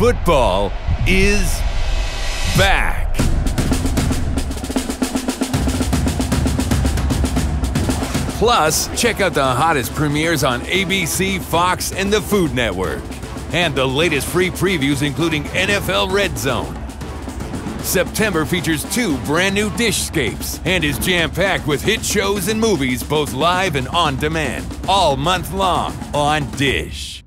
Football is back. Plus, check out the hottest premieres on ABC, Fox, and the Food Network. And the latest free previews, including NFL Red Zone. September features two brand new Dishscapes and is jam packed with hit shows and movies, both live and on demand, all month long on Dish.